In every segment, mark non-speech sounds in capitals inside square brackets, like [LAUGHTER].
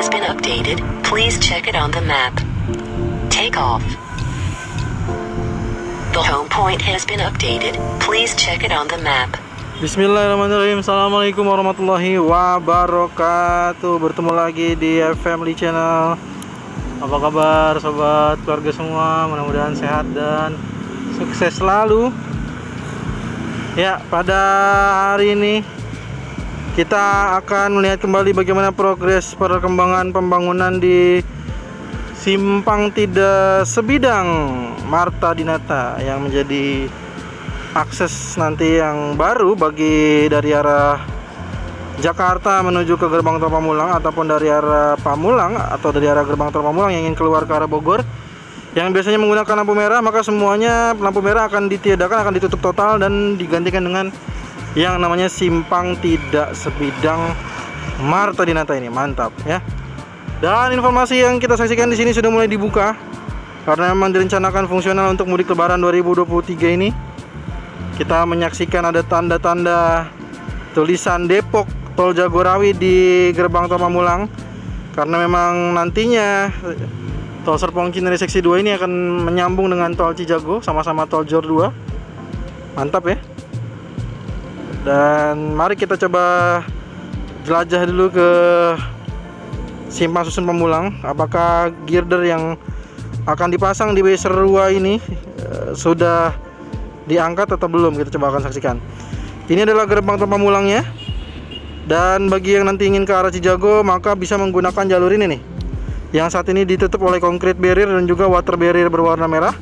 has been updated. Please check it on the map. Take off. The home point has been updated. Please check it on the map. Bismillahirrahmanirrahim Assalamualaikum warahmatullahi wabarakatuh Bertemu lagi di Family Channel Apa kabar sobat keluarga semua Mudah-mudahan sehat dan sukses selalu Ya pada hari ini Kita akan melihat kembali bagaimana progres perkembangan pembangunan di Simpang Tidak Sebidang Marta Dinata Yang menjadi akses nanti yang baru bagi dari arah Jakarta menuju ke gerbang tol Pamulang ataupun dari arah Pamulang atau dari arah gerbang tol Pamulang yang ingin keluar ke arah Bogor. Yang biasanya menggunakan lampu merah maka semuanya lampu merah akan ditiadakan akan ditutup total dan digantikan dengan yang namanya simpang tidak sebidang Marta Dinata ini mantap ya. Dan informasi yang kita saksikan di sini sudah mulai dibuka karena memang direncanakan fungsional untuk mudik lebaran 2023 ini. Kita menyaksikan ada tanda-tanda tulisan Depok Tol Jagorawi di gerbang tol Pamulang karena memang nantinya Tol Serpong Cinere seksi 2 ini akan menyambung dengan Tol Cijago sama-sama Tol Jor 2 mantap ya dan mari kita coba jelajah dulu ke simpang susun Pamulang apakah girder yang akan dipasang di Serua ini eh, sudah diangkat atau belum? Kita coba akan saksikan. Ini adalah gerbang Pamulangnya dan bagi yang nanti ingin ke arah Cijago maka bisa menggunakan jalur ini nih. Yang saat ini ditutup oleh concrete barrier dan juga water barrier berwarna merah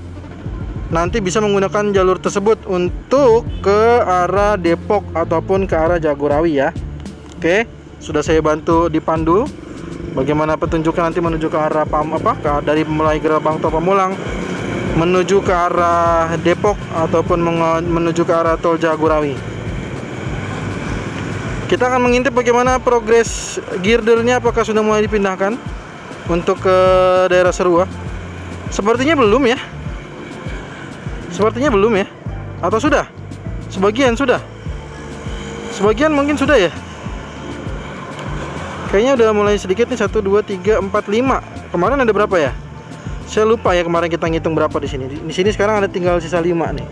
nanti bisa menggunakan jalur tersebut untuk ke arah Depok ataupun ke arah Jagorawi ya oke sudah saya bantu dipandu bagaimana petunjuknya nanti menuju ke arah Pam apa dari mulai gerbang tol Pamulang menuju ke arah Depok ataupun menuju ke arah tol Jagorawi. Kita akan mengintip bagaimana progres girdernya apakah sudah mulai dipindahkan untuk ke daerah Serua. Sepertinya belum ya. Sepertinya belum ya. Atau sudah? Sebagian sudah. Sebagian mungkin sudah ya. Kayaknya udah mulai sedikit nih 1 2 3 4 5. Kemarin ada berapa ya? Saya lupa ya kemarin kita ngitung berapa di sini. Di sini sekarang ada tinggal sisa 5 nih.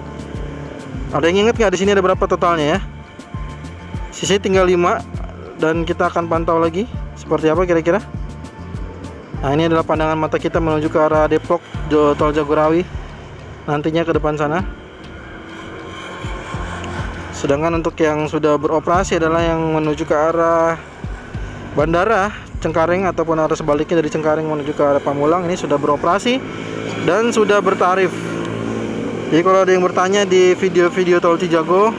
Ada yang inget nggak di sini ada berapa totalnya ya? Sisa tinggal 5 dan kita akan pantau lagi seperti apa kira-kira. Nah, ini adalah pandangan mata kita menuju ke arah Depok Tol Jagorawi. Nantinya ke depan sana. Sedangkan untuk yang sudah beroperasi adalah yang menuju ke arah bandara Cengkareng ataupun arah sebaliknya dari Cengkareng menuju ke arah Pamulang ini sudah beroperasi dan sudah bertarif. Jadi kalau ada yang bertanya di video-video tol Cijago,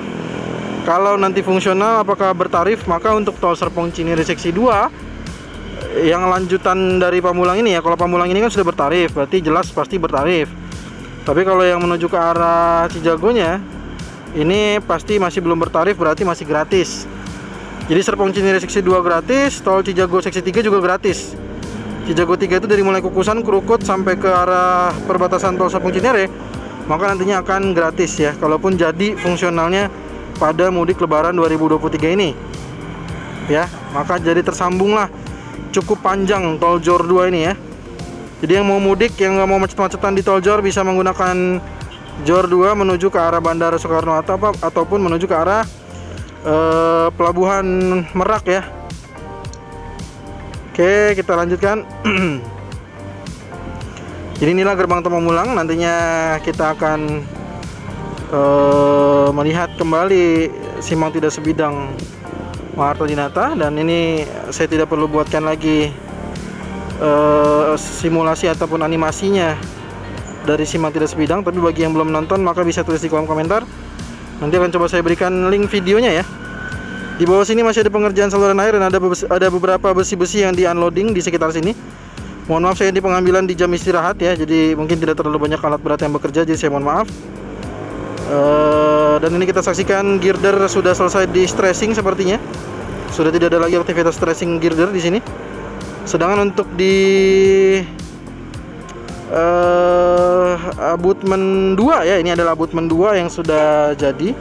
kalau nanti fungsional apakah bertarif? Maka untuk tol Serpong Cinere seksi 2 yang lanjutan dari Pamulang ini ya, kalau Pamulang ini kan sudah bertarif, berarti jelas pasti bertarif. Tapi kalau yang menuju ke arah Cijagonya ini pasti masih belum bertarif, berarti masih gratis. Jadi Serpong Cinere seksi 2 gratis, tol Cijago seksi 3 juga gratis. Cijago 3 itu dari mulai Kukusan, Krukut sampai ke arah perbatasan tol Serpong Cinere, maka nantinya akan gratis ya. Kalaupun jadi fungsionalnya pada mudik lebaran 2023 ini. Ya, maka jadi tersambunglah cukup panjang tol Jor 2 ini ya. Jadi yang mau mudik yang nggak mau macet-macetan di tol Jor bisa menggunakan Jor 2 menuju ke arah Bandara Soekarno Hatta ataupun menuju ke arah uh, pelabuhan Merak ya. Oke kita lanjutkan. [CLEARS THROAT] Jadi inilah gerbang Pamulang nantinya kita akan uh, melihat kembali Simang tidak sebidang Maharta Dinata. Dan ini saya tidak perlu buatkan lagi uh, simulasi ataupun animasinya. Dari Simang tidak sebidang tapi bagi yang belum nonton maka bisa tulis di kolom komentar. Nanti akan coba saya berikan link videonya ya. Di bawah sini masih ada pengerjaan saluran air dan ada ada beberapa besi-besi yang di unloading di sekitar sini. Mohon maaf saya di pengambilan di jam istirahat ya jadi mungkin tidak terlalu banyak alat berat yang bekerja jadi saya mohon maaf. Uh, dan ini kita saksikan girder sudah selesai di stressing sepertinya. Sudah tidak ada lagi aktivitas stressing girder di sini sedangkan untuk di uh, abutmen 2 ya ini adalah abutmen 2 yang sudah jadi.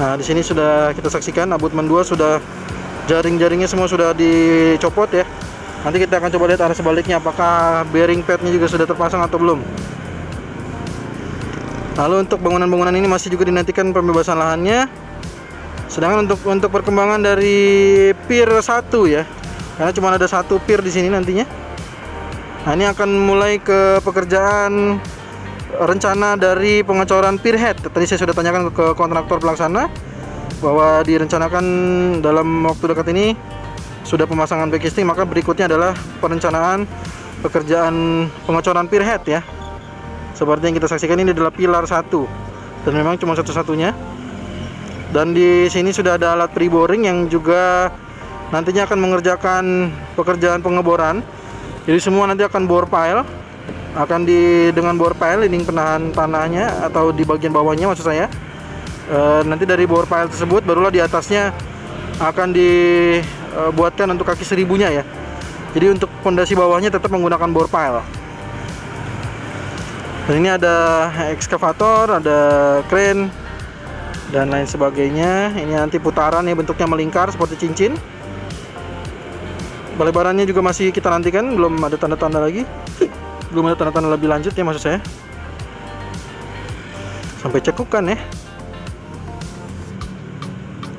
Nah di sini sudah kita saksikan abutmen 2 sudah jaring-jaringnya semua sudah dicopot ya. Nanti kita akan coba lihat arah sebaliknya apakah bearing padnya juga sudah terpasang atau belum. Lalu untuk bangunan-bangunan ini masih juga dinantikan pembebasan lahannya. Sedangkan untuk untuk perkembangan dari pier 1 ya karena cuma ada satu pier di sini nantinya. Nah ini akan mulai ke pekerjaan rencana dari pengecoran pier head. Tadi saya sudah tanyakan ke kontraktor pelaksana bahwa direncanakan dalam waktu dekat ini sudah pemasangan backcasting maka berikutnya adalah perencanaan pekerjaan pengecoran pier head ya. Seperti yang kita saksikan ini adalah pilar satu. Dan memang cuma satu-satunya. Dan di sini sudah ada alat pre-boring yang juga nantinya akan mengerjakan pekerjaan pengeboran. Jadi semua nanti akan bore pile. Akan di dengan bore pile ini penahan tanahnya atau di bagian bawahnya maksud saya. E, nanti dari bore pile tersebut barulah di atasnya akan dibuatkan untuk kaki seribunya ya. Jadi untuk fondasi bawahnya tetap menggunakan bore pile. Dan ini ada ekskavator ada crane dan lain sebagainya. Ini nanti putaran ya bentuknya melingkar seperti cincin pelebarannya juga masih kita nantikan belum ada tanda-tanda lagi belum ada tanda-tanda lebih lanjut ya maksud saya sampai cekukan ya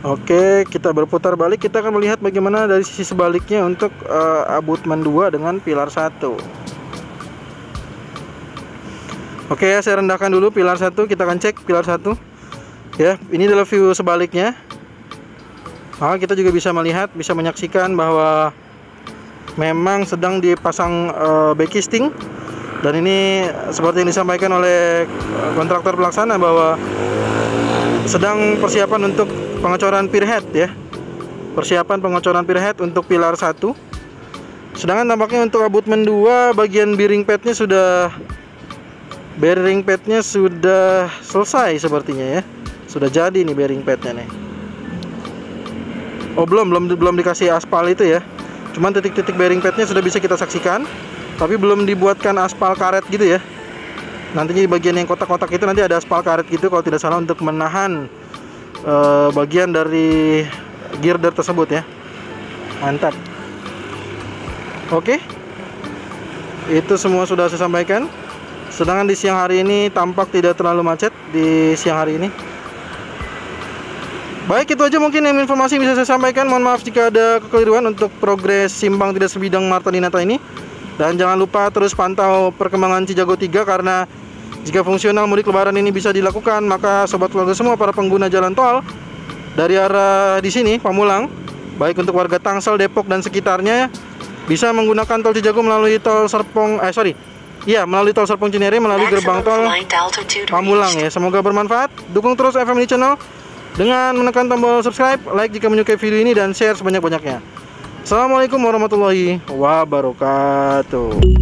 Oke, kita berputar balik. Kita akan melihat bagaimana dari sisi sebaliknya untuk uh, abutmen 2 dengan pilar 1. Oke ya, saya rendahkan dulu pilar satu. Kita akan cek pilar satu. Ya, ini adalah view sebaliknya. Maka kita juga bisa melihat, bisa menyaksikan bahwa memang sedang dipasang uh, backisting dan ini seperti yang disampaikan oleh kontraktor pelaksana bahwa sedang persiapan untuk pengecoran pier head ya. Persiapan pengecoran pier head untuk pilar satu. Sedangkan tampaknya untuk abutmen 2 bagian bearing padnya sudah bearing padnya sudah selesai sepertinya ya sudah jadi nih bearing padnya nih oh belum belum belum dikasih aspal itu ya cuman titik-titik bearing padnya sudah bisa kita saksikan tapi belum dibuatkan aspal karet gitu ya. Nantinya di bagian yang kotak-kotak itu nanti ada aspal karet gitu kalau tidak salah untuk menahan uh, bagian dari girder tersebut ya. Mantap. Oke. Itu semua sudah saya sampaikan. Sedangkan di siang hari ini tampak tidak terlalu macet di siang hari ini baik itu aja mungkin yang informasi bisa saya sampaikan. Mohon maaf jika ada kekeliruan untuk progres simpang tidak sebidang Marta Dinata ini. Dan jangan lupa terus pantau perkembangan Cijago 3 karena jika fungsional mudik lebaran ini bisa dilakukan maka sobat keluarga semua para pengguna jalan tol dari arah di sini Pamulang baik untuk warga Tangsel Depok dan sekitarnya bisa menggunakan tol Cijago melalui tol Serpong eh sorry. Iya, melalui tol Serpong Cinere, melalui gerbang tol Pamulang ya. Semoga bermanfaat. Dukung terus FM Channel dengan menekan tombol subscribe, like jika menyukai video ini dan share sebanyak-banyaknya. Assalamualaikum warahmatullahi wabarakatuh.